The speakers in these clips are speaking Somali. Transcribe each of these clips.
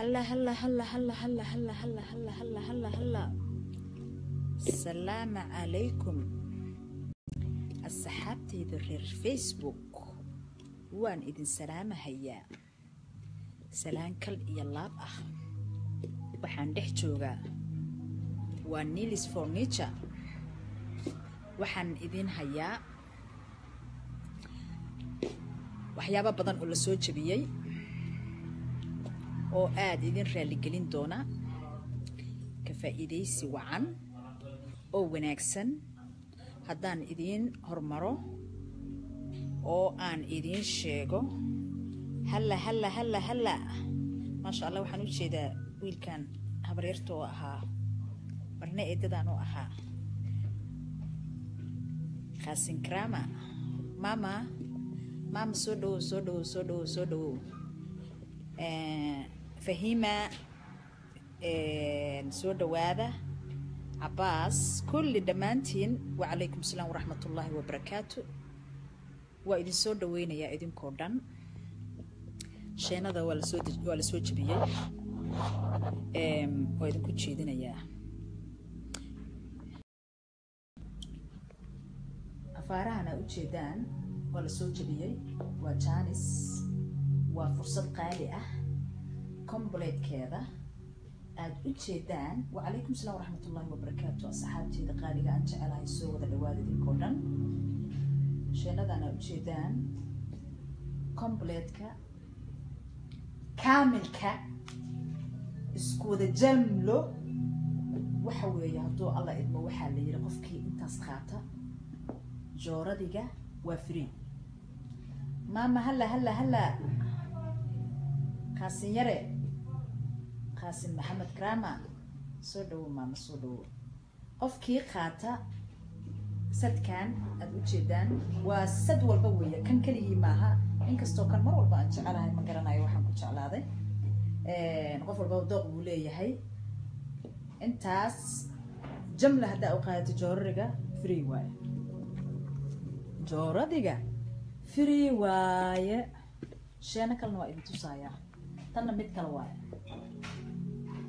هلا هلا هلا هلا هلا هلا هلا هلا هلا هلا هلا السلام عليكم asxaabtayda reer facebook waan idin salaamahayaa salaan kal iyo laab ah waxaan dhex joogaa waa nilis forniture waxaan idin hayaa waxyaabo badan oo la oo aada idin raaligelin doona. Ka faa'iidaysi wacan oo wanaagsan. Haddaan idiin hormaro oo aan idiin sheego. Halla halla halla halla. Maasha allah waxaan u jeedaa wiilkan habaryarta oo ahaa marna eedadaan oo ahaa. Khasinkrama mama mama soo dhawow soo dhawow soo dhawow soo dhawow fahima soo dhawaada cabaas kulli dhammaantiin wacalaykum asalaam waraxmat ullaahi wabarakaatu waa idin soo dhaweynayaa idinkoo dhan sheenada waa la soo jebiyey waa idinku jeedinayaa afaarahana ujeedaan waa la soo jebiyey waa jaanis waa fursad qaali ah comboleedkeeda aada u jeedaan wacalaykum asalaam waraxmat ullaahi wabarakaatu asxaabteeda qaaliga aan jecelahay soo wada dhawaada idinkoo dhan sheenadan aad ujeedaan comboleedka kaamilka isku wada jamlo waxa weeye hadduu alla idmo waxaa la yidhi qofkii intaas qaata jooradiga waa free maama halla halla halla kaasin yare soo dhawow qofkii qaata sadkan aada u jeedaan waa sad walba weeye kan keligii maaha inkastoo kan mar walba aan jecelahay ma garanayo waxaan ku jeclaaday qof walbaba dooq buu leeyahay intaas jamla haddaa u qaadato joorariga free waaye jooradiga free waaye sheeno kalena waa idin tusaayaa tanna mid kale waaye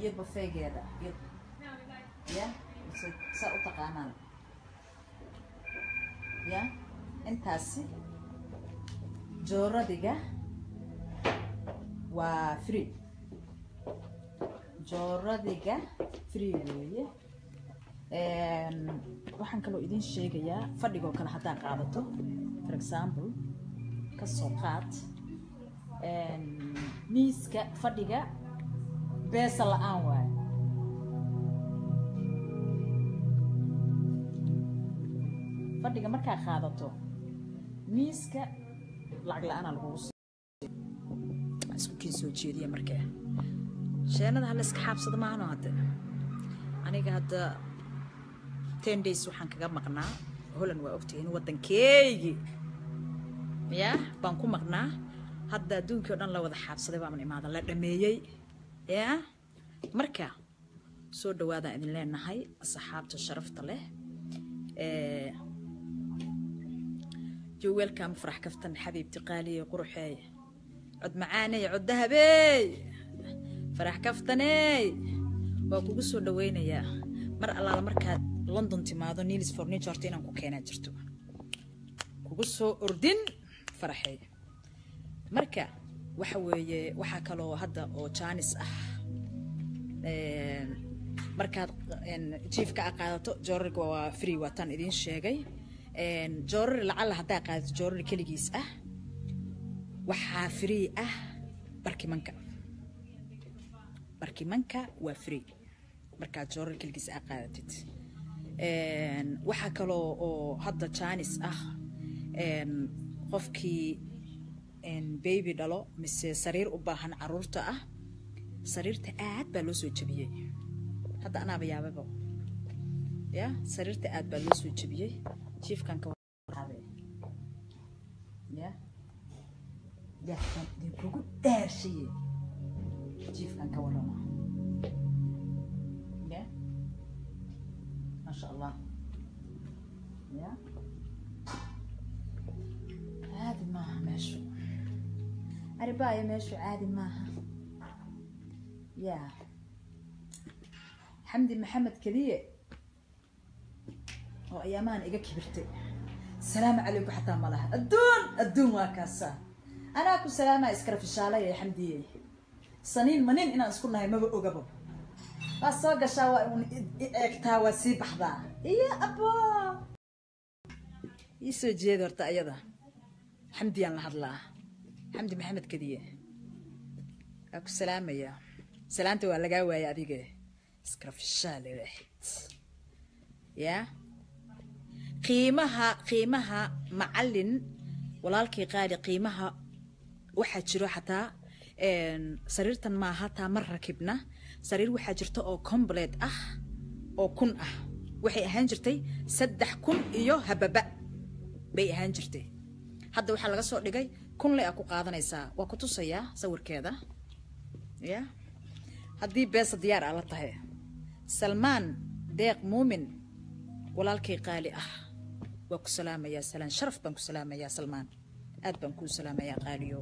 iyo bafeegeeda iyo ya saa u taqaanaan ya intaasi jooradiga waa free. Jooradiga free weeye waxaan kaloo idin sheegayaa fadhigoo kale haddaa qaadato. For example ka soo qaad. Miiska fadhiga beesa la'aan waayo fadhiga markaa qaadato miiska lacag la'aana lagugu kiin soo jeediya markaa sheenada hala iska xaabsado maahano hadde aniga hadda ten days waxaan kaga maqnaa holland waa ogtihiin waddankeygii ya baan ku maqnaa hadda adduunkii o dhan la wada xaabsaday baaman imaada la dhameeyey ya marka soo dhawaadaan idin leenahay asxaabta sharafta leh. Jo welcome farax kaftan xabiibti qaaliye quruxeey cod macaaney cod dahabeey farax kaftaney waa kugu soo dhaweynayaa. Mar allaala markaad london timaado nilis forniture horta inaan ku keenaa jirto. Kugu soo ordin faraxeey marka waxa weeye waxaa kaloo hadda oo jaanis ah markaad jiifka a qaadato joorariga waa free waataan idiin sheegay. Joorari lacalla haddaa qaadato joorari keligiis ah waxaa free ah barkimanka barkimanka waa free. Markaad joorari keligiis a qaadatid. Waxaa kaloo oo hadda jaanis ah qofkii baby dhalo mise sariir u baahan carruurta ah sariirta aad baa loo soo jebiyey. Hadda anaaba yaababa ya sariirta aad baa loo soo jebiyey. Jiifkan ya. Daahkan dee kugu dhaarshaye jiifkan ka warama ya. Maasha allah. Ya maxamed keliye oo ayaamahan iga kibirtay salaamu calayku xataa ma laha adduun adduun waa kaasa anaa ku salaamaa iskarafishaalaya xamdiye saniin manin inaan isku nahay maba ogaba waa soo gashaa waa un i eegtaa waa sii baxdaa iyo abo ii soo jeeda horta ayada xamdiyaan la hadlaa xamdi maxamed kadiye. Waa ku salaamaya. Salaanta waa lagaa waayay adige iskarafishaale waaxid qiimaha qiimaha macallin walaalkii qaali qiimaha waxaa jiro xataa sariirtan maaha taa mar rakibna. Sariir waxaa jirta oo complet ah oo kun ah. Waxay ahaan jirtay saddex kun iyo hababa bay ahaan jirtay. Hadda waxaa laga soo dhigay kun le a ku qaadanaysaa. Waa ku tusayaa sawirkeeda. Ya haddii beesa diyaar a la tahay. Salmaan deeq muumin walaalkay qaali ah waa ku salaamayaa salaan. Sharaf baan ku salaamayaa salmaan. Aad baan kuu salaamayaa qaaliyo.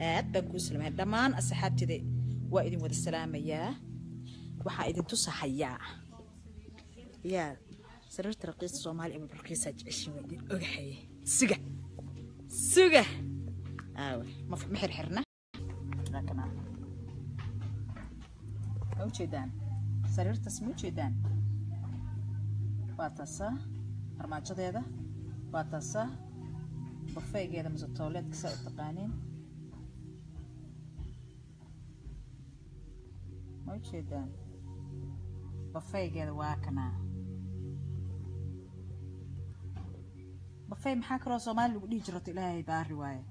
Aad baan kuu salaamaya dhammaan asxaabtida waa idin wada salaamayaa. Waxaa idin tusahayaa. Yaa sariirta raqiista soomaali ama barkiisaa jeceshin waa idin ogahay. Suga suga. Ma ma xirxirna? Ma ujeedaan sariirtaas ma ujeedaan waa taasaa armaajadeeda waa taasaa bafeygeeda mise tooleedka saa u taqaaniin? Ma waa kanaa bafey maxaa kaloo soomaali lagu dhihi jirto ilaahay baari waaye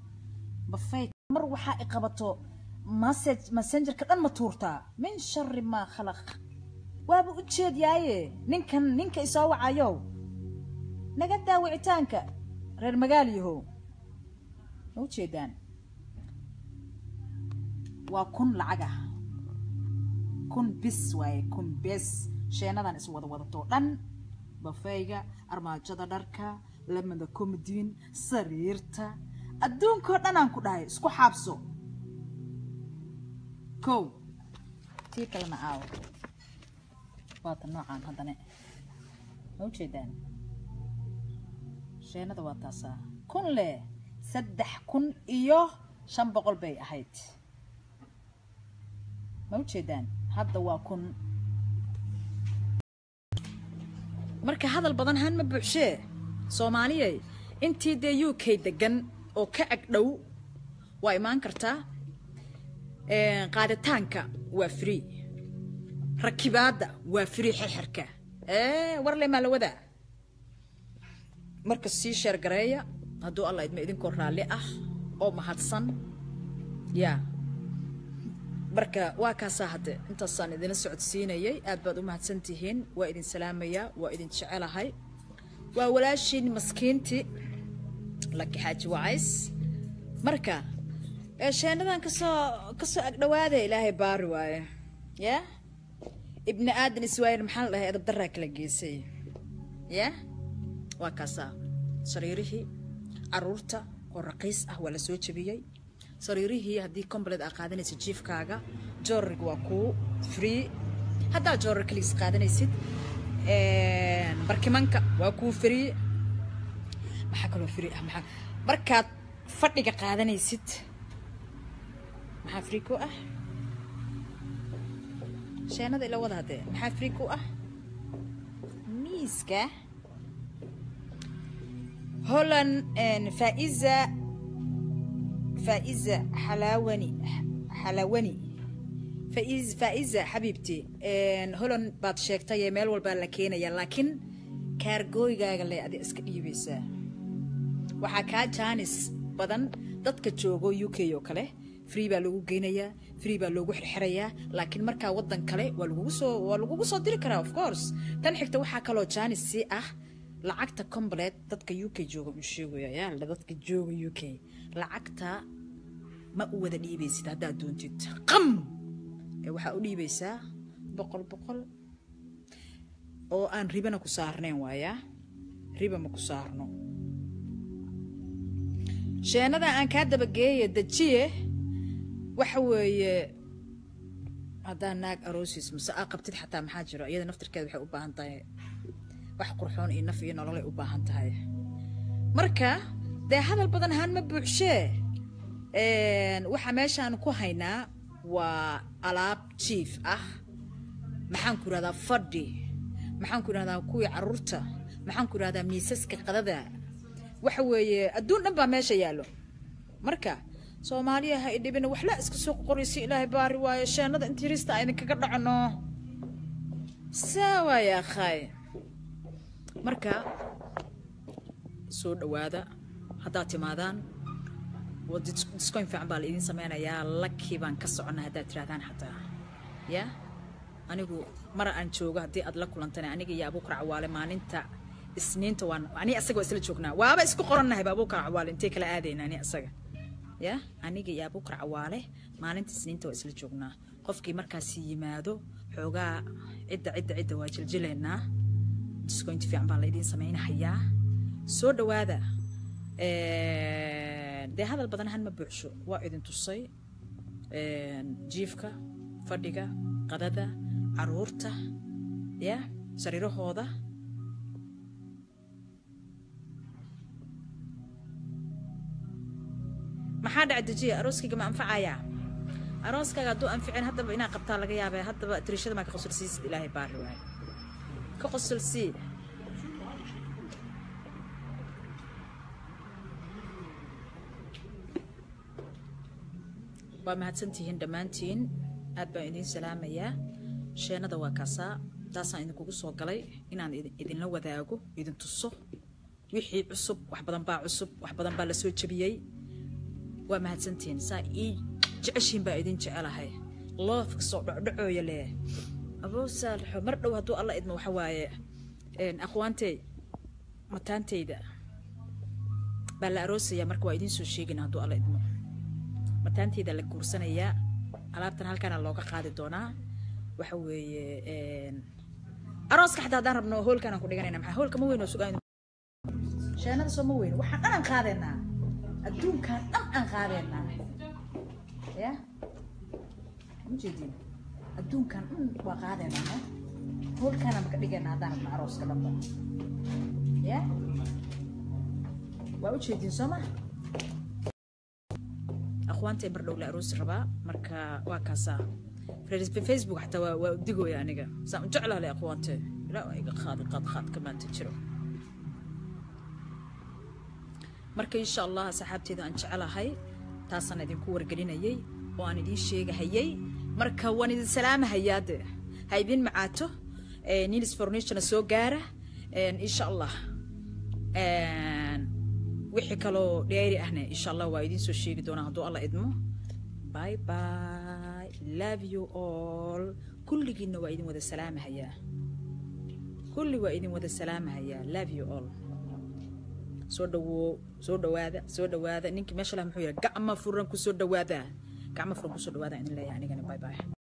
bafey mar waxaa i qabato message messengerka dhan ma tuurtaa min shari maa khalaq. Waaba u jeedyaaye ninkan ninka isoo wacayow naga daa wicitaanka reer magaaliyahow ma u jeedaan? Waa kun lacag ah. Kun bis waaye kun bes sheenadan is wada wadato dhan. Bafeyga armaajada dharka lamada komadiin sariirta. Adduunkao dhan aan ku dhahay isku xaabso kow. Tii kalena aawo waata noocaan haddane. Ma u jeedaan? Sheenada waa taasaa. Kun leh saddex kun iyo shan boqol bay ahayd. Ma u jeedaan? Hadda waa kun. Marka hadal badan haan ma buuxshee soomaaliyay intii dee u k degan oo ka ag dhow waa imaan kartaa qaaditaanka waa free. Rakibaadda waa free xirxirka. Warle maa marka sii sheergareeya hadduu alla idma idinkoo raalli ah oo mahadsan. Yaa. Marka waa kaasaa hadde intaasaan idina socodsiinayay. Aad baad u mahadsan tihiin. Waa idin salaamayaa waa idin jecelahay waa walaashiin maskiinti laki xaaji wacays marka sheenadan ka soo ka soo agdhawaada ilaahay baari waaye. Ya? Ibni aadan iswaayir maxaa la dhahay edabdaraa kala geysay ya? Waa kaasaa sariirihii carruurta oo raqiis ah waa la soo jebiyey. Sariirihii haddii combalet aa qaadanaysa jiifkaaga joorariga waa kuu free. Haddaa joorar kaligiis qaadanaysid barkimanka waa kuu free maxaa kaloo free ah maxaa? Markaad fadhiga qaadanaysid. Maxaa free ku ah? Sheenada ila wada maxaa free ku ah? Miiska holland faiza faiza xalaawani xalaawani فايز فايزة حبيبتي إن هولن بعد شكتا يمل والبال لكينا يا لكن كارجوي جاي اللي أدي أسك يبيسة. وحكا تانس بدن دتك جوجو يوكي يوكله فري بالوجو جينيا فري بالوجو حريا. لكن مركا وضن كله والوجوسو والوجوسو دير كرا of course. تنحكت وحكا لو تانس سي أح لعكتا كومبليت دتك يوكي جوجو مشيوي يا يعني لدتك جوجو يوكي. لعكتا ما هو ذا ليبيس هذا دونتيت قم! Waxaa u dhiibaysaa boqol boqol oo aan ribana ku saarnayn waayaa riba ma ku saarno. Sheenada aan kaa dabageeya dejiye waxa weeye haddaa naag aroosis mase aa qabtid xataa maxaa jiro? Iyada naftirkeeda waxay u baahan tahay wax qurxoon iyo naf iyo nololay u baahan tahay. Marka dee hadal badan ahaan ma buuxshee? Waxaa meeshaan ku haynaa waa alaab jiif ah. Maxaan ku idhahdaa fadhi. Maxaan ku idhahdaa kuwii carruurta. Maxaan ku idhahdaa miisaska qadada. Waxa weeye adduun dhan baa meesha yaallo. Marka soomaaliya ha idhibina waxla iska soo qoraysa ilaahay baari waayo sheenada intiirista a idinkaga dhacno saa waaya akhaay marka soo dhowaada haddaad timaadaan discoyn fiican baa la idiin sameynayaa lakii baan ka soconnaa haddaad tirahdaan xataa. Ya anigu mara aan joogo haddii aad la kulantana aniga iyo abuukar cawaale maalinta isniinta waan ani asaga waa isla joognaa. Waaba isku qorannahayba abuukar cawaale intay kala aadayna ani asaga? Ya aniga iyo abuukar cawaale maalinta isniinta waa isla joognaa. Qofkii markaasi yimaado xoogaa cidda cidda cidda waa jiljilaynaa discoynti fiican baa la idiin soo dhowaada dee hadal badan ahaan ma buuxsho waa idin tusay jiifka fadhiga qadada carruurta ya sariirahooda. Maxaa dhaca dejiya? Arooskayga ma anfacayaa arooskaaga hadduu anficin haddaba inaa qabtaa laga yaabee haddaba tirishada maa ka qosolsiisid ilaahay baari waayo. Ka qosolsii waa mahadsantihiin dhammaantiin. Aad baan idiin salaamayaa sheenada waa kaasaa taasaan idinkugu soo galay inaan idinla wadaago idin tuso. Wixii cusub wax badan baa cusub wax badan baa la soo jebiyey. Waa mahadsantihiin saa ii jeceshiin baa idin jecelahay. Loofka soo dhocdhacooya leh. Aboo saalixo mar dhow hadduu alla idmo waxa waaye. Aqwaantey mataanteyda. Baa la aroosayaa marka waa idiin soo sheegina hadduu alla idmo mataanteyda la guursanayaa alaabtan halkaana looga qaadi doonaa. Waxa weeye arooska xataa haddaan rabno hoolkanaan ku dhiganayna maxaa hoolka ma weyn oo sugaan sheenada soo ma weyn. Waxaan dhan aan qaadeynaa adduunkan dhan aan qaadeynaa ya? Ujeedin adduunkan dhan waa qaadeynaa no hoolkaanaan ka dhigaynaa haddaan rabno arooska dhanba. Ya? Waa ujeedin soo ma akhwaantay mar dhow la aroosi rabaa marka waa kaasaa facebook xataa waa waa digooya aniga. Saan u jeclaa le akhwaante ilaa iga qaadi qaad qaadka maanta jiro. Marka insha allah saxaabteeda aan jecelahay taasaan idinku wargelinayay oo aan idiin sheegahayay. Marka waan idin salaamahayaa de ha idin macaato nilis fornitiona soo gaara. Insha allah wixii kaloo dheeri ahna insha allah waa idiin soo sheegi doonaa. Hadduu alla idmo bye bye. Love you all. Kulligiinna waa idin wada salaamahayaa kulli waa idin wada salaamahayaa love you all. Soo dhawo soo dhawaada soo dhawaada ninkii meesha laha muxuu yahay gacma furan ku soo dhawaada gacma furan ku soo dhawaada idin leeyahay anigana. Bye bye